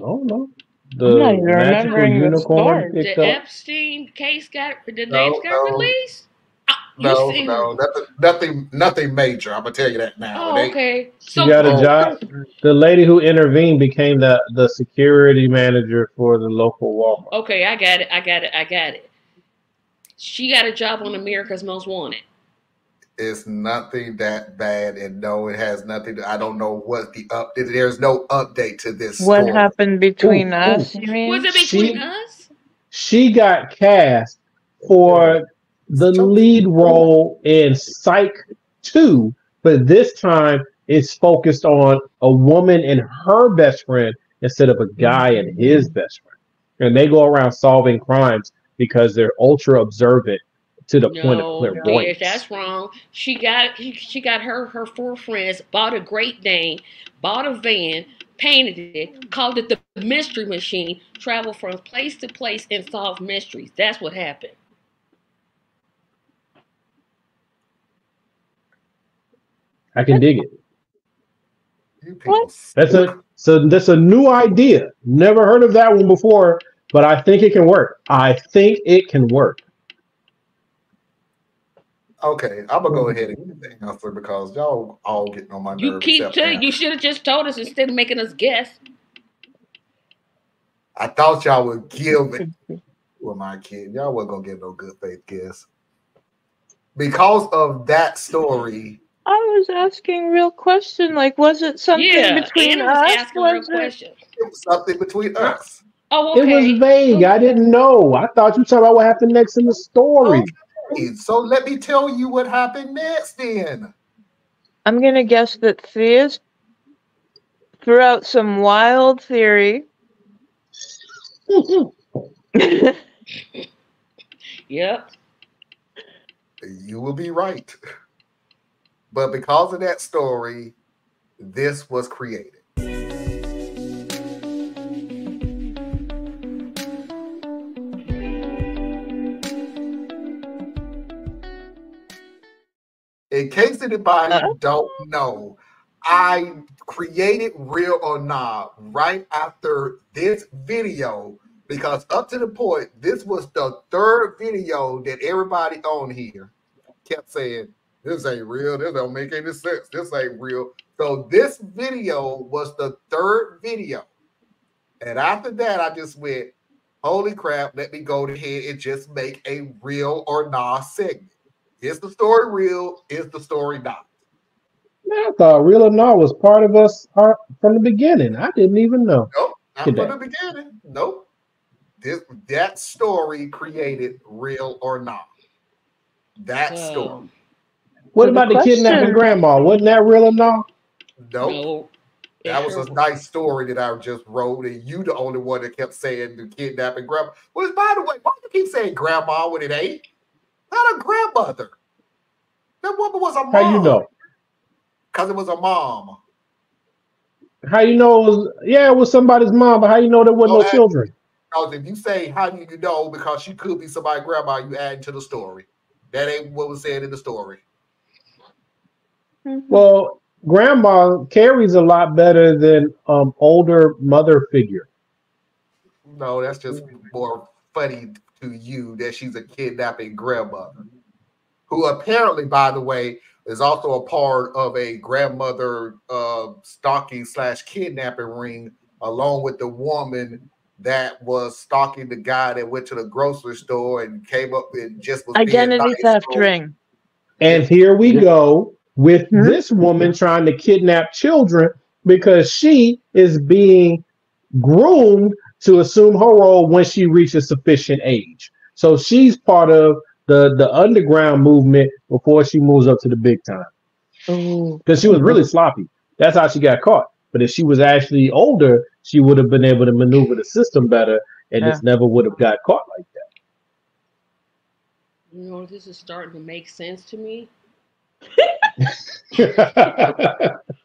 Oh no. I'm The not even magical remembering the unicorn story. The up. Epstein case got the No, names got no. released. No, seen- no, nothing, nothing, nothing major. I'm gonna tell you that now. Oh, They- okay. She got a Oh. job. The lady who intervened became the, the security manager for the local Walmart. Okay, I got it. I got it. I got it. She got a job on America's Most Wanted. It's nothing that bad, and no, it has nothing. To, I don't know what the up. There's no update to this. What story. happened between Ooh, us? ooh. You mean? Was it between She- us? She got cast for the lead role in Psych 2, but this time it's focused on a woman and her best friend instead of a guy and mm-hmm. his best friend. And they go around solving crimes because they're ultra observant to the point of No, clairvoyance. bitch, that's wrong. She got she, she got her her four friends bought a Great Dane, bought a van, painted it, called it the Mystery Machine, traveled from place to place and solved mysteries. That's what happened. I can dig it. You What? That's a so that's a new idea. Never heard of that one before, but I think it can work. I think it can work. Okay, I'm gonna go mm-hmm. ahead and get the answer because y'all all getting on my nerves. You keep except telling now. you should have just told us instead of making us guess. I thought y'all would give it. Well, my kid, y'all wasn't gonna give no good faith guess because of that story. I was asking real question. Like, was it something yeah, between Anna was us? asking real Was it? questions. It was something between us. Oh, okay. It was vague. I didn't know. I thought you talking about what happened next in the story. Okay, So let me tell you what happened next. Then I'm gonna guess that Thea's threw out some wild theory. Yep. you will be right. But because of that story, this was created. In case anybody Uh-oh. don't know, I created Real or Not right after this video because up to the point, this was the third video that everybody on here kept saying, This ain't real. This don't make any sense. This ain't real. So this video was the third video. And after that, I just went, Holy crap, let me go ahead and just make a real or not segment. Is the story real? Is the story not? Man, I thought Real or Not was part of us uh, from the beginning. I didn't even know. Nope, not Good from the beginning. Nope. This that story created real or not. That So, story. What So the about the kidnapping grandma? Wasn't that Real or Not? Nope. no. That was a nice story that I just wrote, and you the only one that kept saying the kidnapping grandma. Well, by the way, why do you keep saying grandma when it ain't? Not a grandmother. That woman was a mom. How you know? Because it was a mom. How you know it was? Yeah, it was somebody's mom, but how you know there wasn't no that- children? Because if you say how do you know because she could be somebody's grandma, you add to the story. That ain't what was said in the story. Mhm. Well, grandma carries a lot better than um older mother figure. No, that's just more funny to you that she's a kidnapping grandmother, who apparently, by the way, is also a part of a grandmother uh, stalking slash kidnapping ring, along with the woman that was stalking the guy that went to the grocery store and came up and just was Identity nice. theft So- ring. And here we go with Hmm? this woman trying to kidnap children because she is being groomed to assume her role when she reaches sufficient age. So she's part of the the underground movement before she moves up to the big time. Oh. Because she was really sloppy. That's how she got caught. But if she was actually older, she would have been able to maneuver the system better and this never would have got caught like that. You know, this is starting to make sense to me. that.